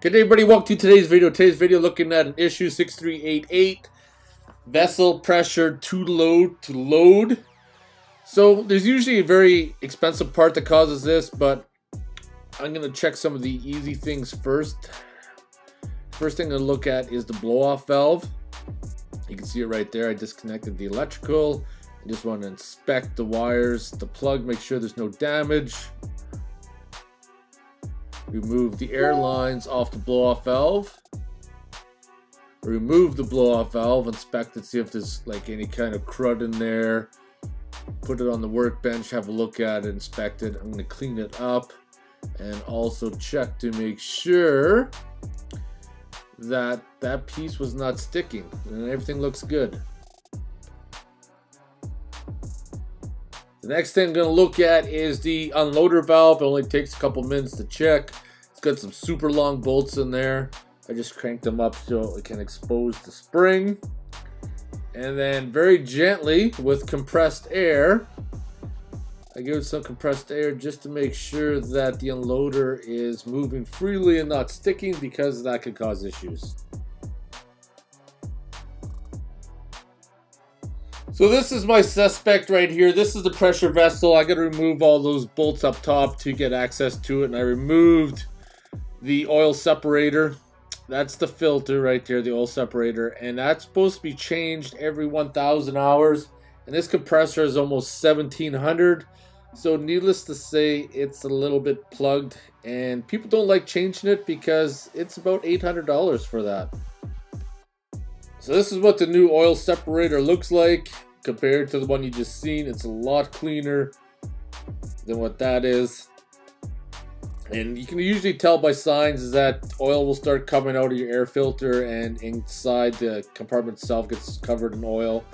Good day everybody, welcome to today's video. Today's video looking at an issue 6388 vessel pressure to load to load. So there's usually a very expensive part that causes this, but I'm gonna check some of the easy things first. First thing to look at is the blow off valve. You can see it right there. I disconnected the electrical. I just want to inspect the wires, the plug, make sure there's no damage. Remove the air lines off the blow-off valve. Remove the blow-off valve, inspect it, see if there's like any kind of crud in there. Put it on the workbench, have a look at it, inspect it. I'm going to clean it up and also check to make sure that that piece was not sticking and everything looks good. The next thing I'm going to look at is the unloader valve. It only takes a couple minutes to check. Got some super long bolts in there. I just cranked them up so it can expose the spring. And then very gently with compressed air, I give it some compressed air just to make sure that the unloader is moving freely and not sticking because that could cause issues. So this is my suspect right here. This is the pressure vessel. I got to remove all those bolts up top to get access to it. And I removed the oil separator. That's the filter right there, the oil separator. And that's supposed to be changed every 1,000 hours. And this compressor is almost 1,700. So needless to say, it's a little bit plugged. And people don't like changing it because it's about $800 for that. So this is what the new oil separator looks like compared to the one you just seen. It's a lot cleaner than what that is. And you can usually tell by signs is that oil will start coming out of your air filter and inside the compartment itself gets covered in oil.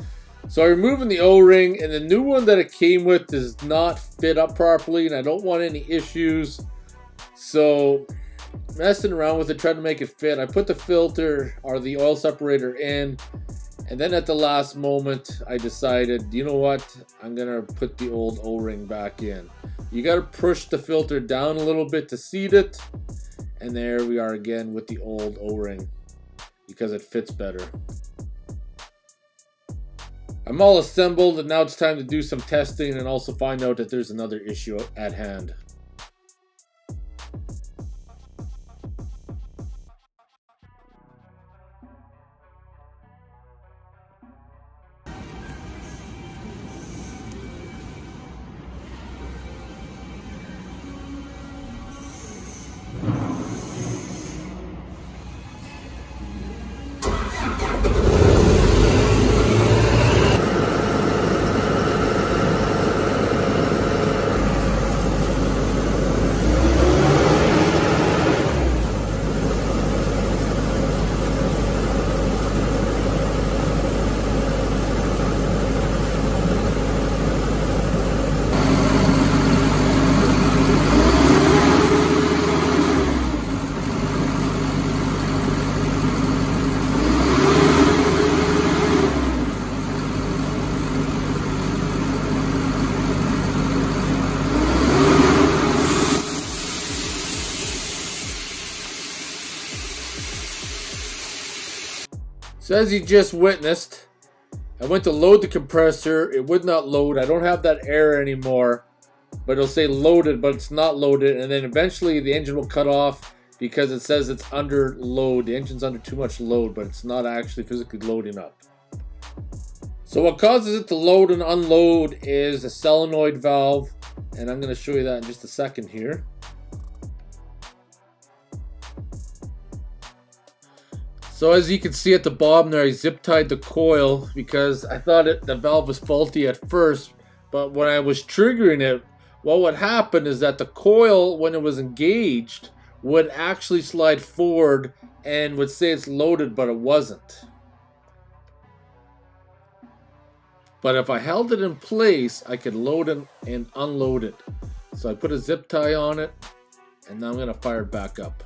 So I'm removing the O-ring and the new one that it came with does not fit up properly and I don't want any issues. So messing around with it, trying to make it fit. I put the filter or the oil separator in and then at the last moment, I decided, you know what? I'm to put the old O-ring back in. You got to push the filter down a little bit to seat it. And there we are again with the old O-ring because it fits better. I'm all assembled and now it's time to do some testing and also find out that there's another issue at hand. So as you just witnessed, I went to load the compressor. It would not load. I don't have that error anymore. But it'll say loaded, but it's not loaded. And then eventually the engine will cut off because it says it's under load. The engine's under too much load, but it's not actually physically loading up. So what causes it to load and unload is a solenoid valve. And I'm going to show you that in just a second here. So as you can see at the bottom there, I zip tied the coil because I thought it, the valve was faulty at first. But when I was triggering it, well, what happened is that the coil, when it was engaged, would actually slide forward and would say it's loaded, but it wasn't. But if I held it in place, I could load it and unload it. So I put a zip tie on it, and now I'm going to fire it back up.